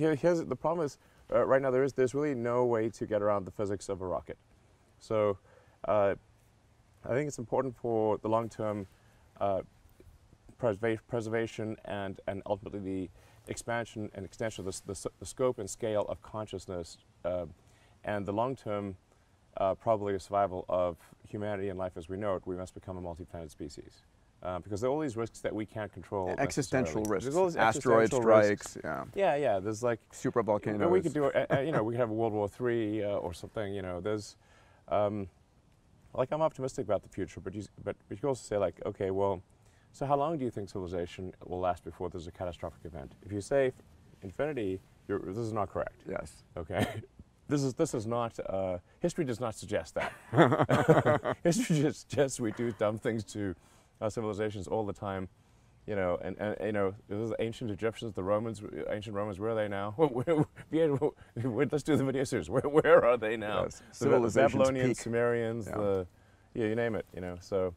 here, here's the problem is uh, right now there is there's really no way to get around the physics of a rocket. So uh, I think it's important for the long-term uh, preserva preservation and and ultimately the expansion and extension of the, the, the scope and scale of consciousness uh, and the long-term uh, probability of survival of humanity and life as we know it, we must become a multi-planet species. Uh, because there are all these risks that we can't control. Existential risks. There's all these Asteroid strikes. risks. Yeah. Yeah, yeah. There's like Super volcanoes. we could do, uh, uh, you know, we could have a World War III uh, or something. You know, there's, um, like, I'm optimistic about the future, but you, but, but you also say like, okay, well, so how long do you think civilization will last before there's a catastrophic event? If you say infinity, this is not correct. Yes. Okay. This is this is not uh, history does not suggest that. history just suggests we do dumb things to civilizations all the time, you know. And, and you know, the ancient Egyptians, the Romans, ancient Romans, where are they now? let's do the video series. Where, where are they now? Yes. The Civilization's Babylonians, peak. Sumerians, Yeah. the yeah, you name it. You know, so.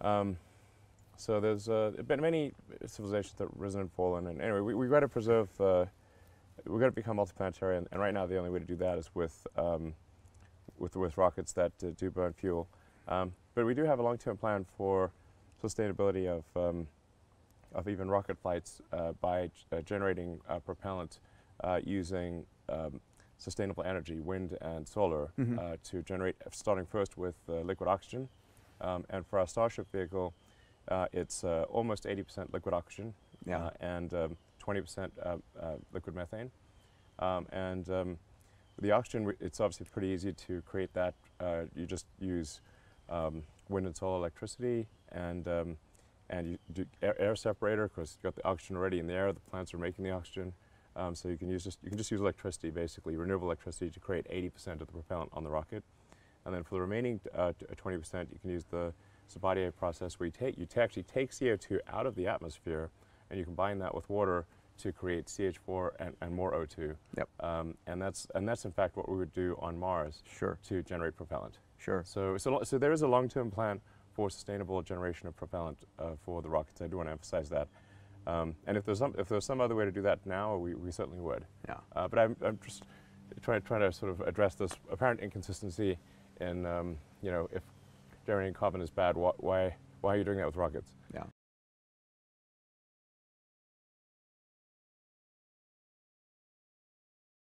Um, so there's uh, been many civilizations that have risen and fallen, and anyway, we we got to preserve. Uh, we've got to become multiplanetary, and, and right now the only way to do that is with um, with with rockets that uh, do burn fuel. Um, but we do have a long-term plan for sustainability of um, of even rocket flights uh, by uh, generating uh, propellant uh, using um, sustainable energy, wind and solar, Mhm. uh, to generate. Starting first with uh, liquid oxygen, um, and for our Starship vehicle, uh, it's uh, almost 80% liquid oxygen Yeah. and um, 20% uh, uh, liquid methane. Um, and um, the oxygen, it's obviously pretty easy to create that. Uh, you just use um, wind and solar electricity and um, and you do air, air separator because you've got the oxygen already in the air. The plants are making the oxygen, um, so you can use just you can just use electricity basically renewable electricity to create 80% of the propellant on the rocket, and then for the remaining uh, 20% you can use the Sabatier process where you take you actually take CO2 out of the atmosphere and you combine that with water to create CH4 and, and more O2. Yep. Um, and that's and that's in fact what we would do on Mars Sure. to generate propellant. Sure. So so, so there is a long-term plan for sustainable generation of propellant uh, for the rockets. I do want to emphasize that. Um, and if there's some if there's some other way to do that now, we, we certainly would. Yeah. Uh, but I'm, I'm just trying trying to sort of address this apparent inconsistency in um, you know if generating carbon is bad, wh- why why are you doing that with rockets? Yeah.